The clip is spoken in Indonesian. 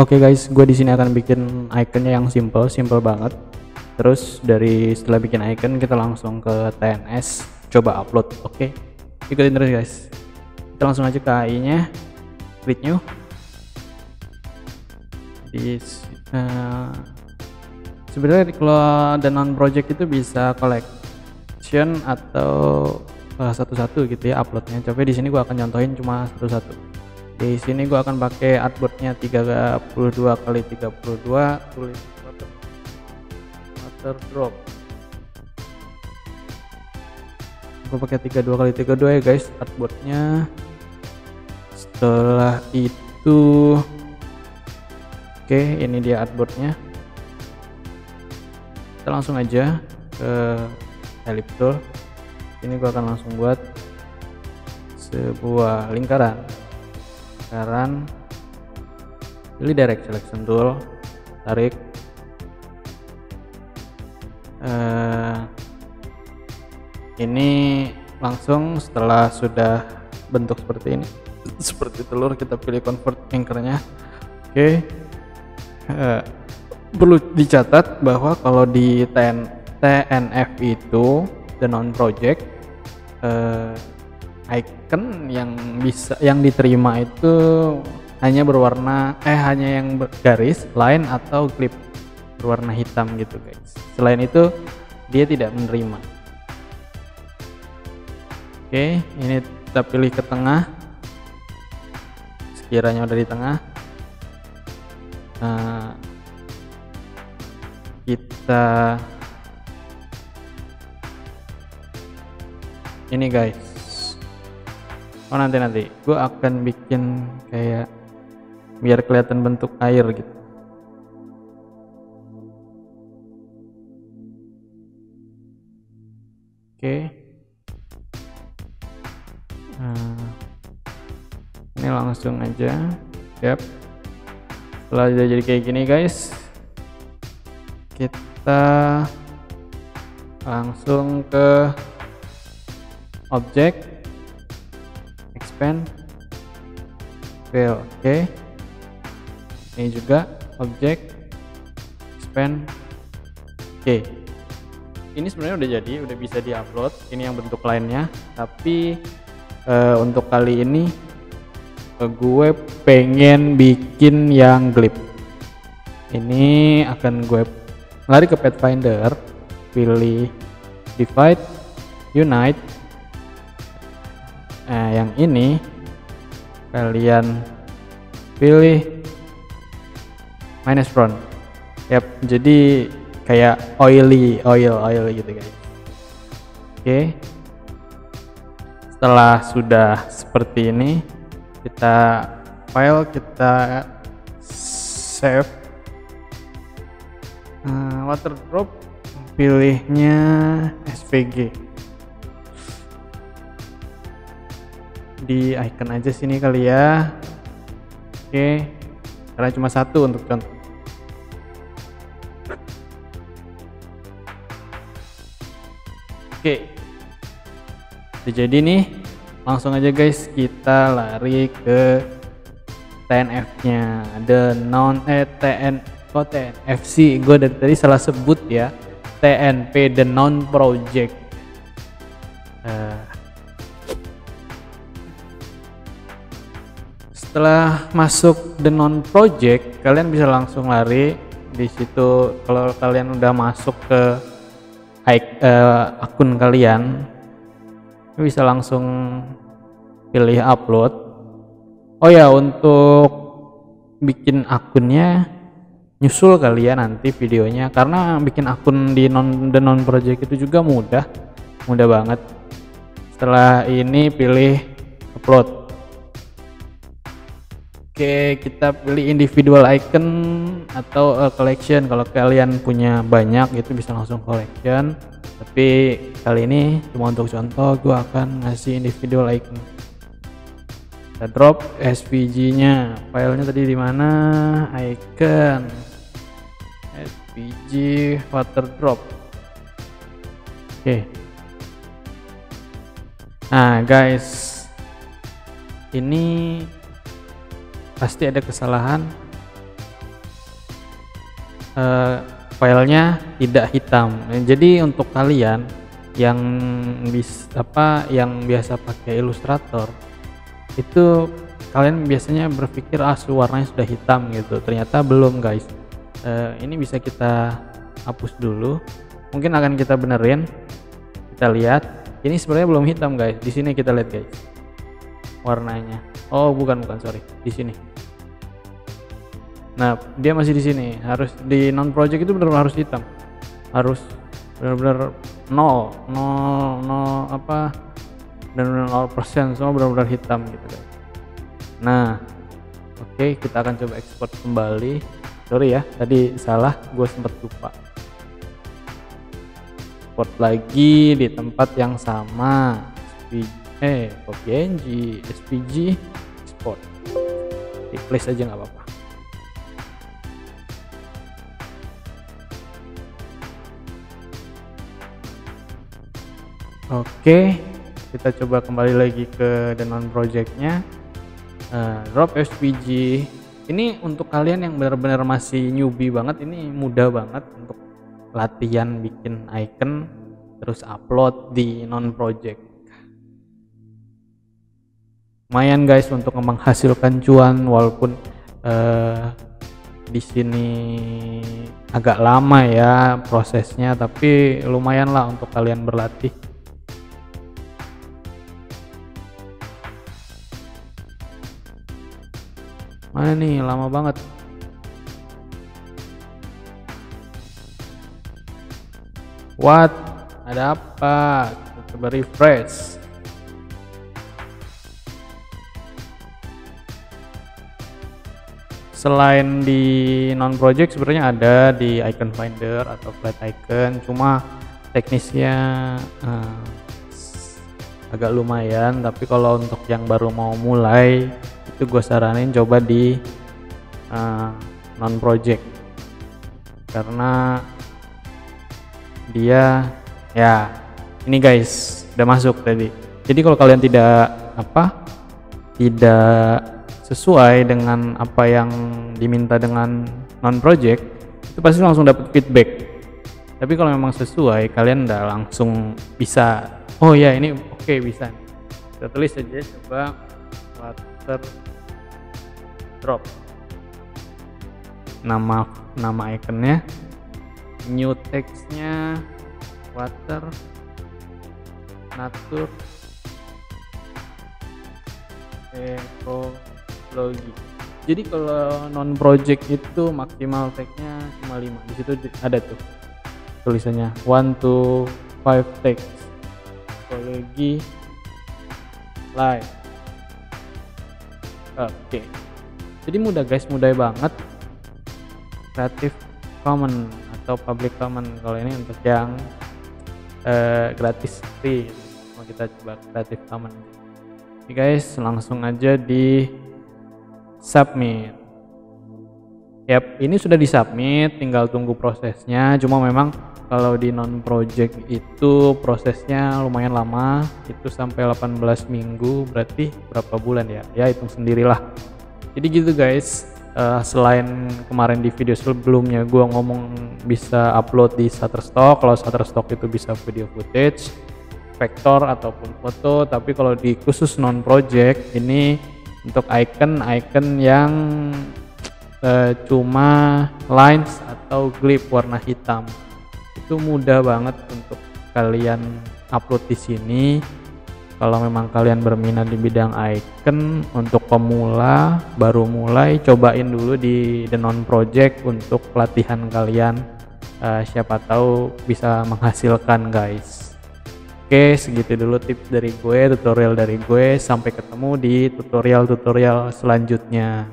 Oke guys, gue di sini akan bikin iconnya yang simple, simple banget. Terus dari setelah bikin icon kita langsung ke TNS, coba upload. Oke, ikutin terus guys. Kita langsung aja ke AI-nya, create new. Di uh, sebenarnya kalau non project itu bisa collection atau uh, satu-satu gitu ya uploadnya. Coba di sini gue akan contohin cuma satu-satu di sini gua akan pakai artboardnya 32 kali 32 tulis water, drop. Gua pakai 32 kali 32 ya guys artboardnya. Setelah itu oke ini dia artboardnya. Kita langsung aja ke ellipse ini gua akan langsung buat sebuah lingkaran sekarang pilih direct selection tool tarik. Uh, ini langsung setelah sudah bentuk seperti ini. Seperti telur kita pilih convert anchornya. Oke. Okay. uh, perlu dicatat bahwa kalau di TN, TNF itu the non project uh, icon yang bisa yang diterima itu hanya berwarna eh hanya yang garis line atau clip berwarna hitam gitu guys. Selain itu dia tidak menerima. Oke ini kita pilih ke tengah. Sekiranya udah di tengah. Nah, kita ini guys oh nanti nanti. Gue akan bikin kayak biar kelihatan bentuk air gitu. Oke. Nah, ini langsung aja. Siap setelah jadi kayak gini guys kita langsung ke objek expand fill oke okay. ini juga objek expand oke okay. ini sebenarnya udah jadi udah bisa diupload ini yang bentuk lainnya tapi uh, untuk kali ini uh, gue pengen bikin yang glip ini akan gue lari ke Pathfinder pilih divide unite yang ini kalian pilih minus front. Yap jadi kayak oily oil oil gitu guys. Oke. Setelah sudah seperti ini kita file kita save. Uh, water drop pilihnya SVG di icon aja sini kali ya. Oke karena cuma satu untuk contoh. Oke. Udah jadi nih langsung aja guys kita lari ke TNF nya the non eh TN kok TNFC gue dari tadi salah sebut ya. TNP the non project. Uh, setelah masuk the non project kalian bisa langsung lari. Di situ kalau kalian udah masuk ke uh, akun kalian bisa langsung pilih upload. Oh ya untuk bikin akunnya nyusul kalian nanti videonya. Karena bikin akun di non the non project itu juga mudah. Mudah banget. Setelah ini pilih upload Oke, kita pilih individual icon atau uh, collection. Kalau kalian punya banyak itu bisa langsung collection. Tapi kali ini cuma untuk contoh, gue akan ngasih individual icon. Kita drop SVG-nya. Filenya tadi di mana? Icon. SVG water drop. Oke. Nah, guys. Ini pasti ada kesalahan. Uh, filenya tidak hitam. Jadi untuk kalian yang bis apa yang biasa pakai Illustrator itu kalian biasanya berpikir ah warnanya sudah hitam gitu. Ternyata belum guys. Uh, ini bisa kita hapus dulu. Mungkin akan kita benerin. Kita lihat. Ini sebenarnya belum hitam guys. Di sini kita lihat guys warnanya. Oh bukan bukan. Sorry. Di sini nah dia masih di sini. Harus di non project itu benar-benar harus hitam. Harus benar-benar nol nol nol apa dan nol persen semua benar-benar hitam gitu guys nah oke okay, kita akan coba ekspor kembali. Sorry ya tadi salah gue sempat lupa. Export lagi di tempat yang sama. SPG, eh PNG SPG export di place aja nggak apa-apa Oke, kita coba kembali lagi ke Denon projectnya. Uh, drop SPG. Ini untuk kalian yang benar-benar masih newbie banget, ini mudah banget untuk latihan bikin icon terus upload di non project lumayan guys untuk menghasilkan cuan walaupun uh, di sini agak lama ya prosesnya tapi lumayan lah untuk kalian berlatih mana nih lama banget What? Ada apa? Kita coba refresh. Selain di non project sebenarnya ada di icon finder atau flat icon, cuma teknisnya uh, agak lumayan. Tapi kalau untuk yang baru mau mulai, itu gue saranin coba di uh, non project. Karena dia ya ini guys udah masuk tadi. Jadi kalau kalian tidak apa tidak sesuai dengan apa yang diminta dengan non project itu pasti langsung dapat feedback. Tapi kalau memang sesuai kalian udah langsung bisa oh ya ini oke okay, bisa. Kita tulis aja coba water drop. Nama nama ikonnya. New textnya water. Natur ekologi jadi kalau non project itu maksimal tagnya cuma 5 di situ ada tuh tulisannya. 1 to 5 text ekologi live oke. Jadi mudah guys mudah banget. Kreatif common atau public common kalau ini untuk yang uh, gratis free. Mau kita coba creative common. Oke guys langsung aja di submit. Yap ini sudah di submit tinggal tunggu prosesnya. Cuma memang kalau di non project itu prosesnya lumayan lama itu sampai 18 minggu berarti berapa bulan ya? Ya hitung sendirilah. Jadi gitu guys. Uh, selain kemarin di video sebelumnya gue ngomong bisa upload di Shutterstock kalau Shutterstock itu bisa video footage vektor ataupun foto tapi kalau di khusus non project ini untuk icon icon yang uh, cuma lines atau glip warna hitam itu mudah banget untuk kalian upload di sini. Kalau memang kalian berminat di bidang icon untuk pemula baru mulai cobain dulu di The Non Project untuk pelatihan kalian. Uh, siapa tahu bisa menghasilkan guys. Oke segitu dulu tips dari gue tutorial dari gue. Sampai ketemu di tutorial-tutorial selanjutnya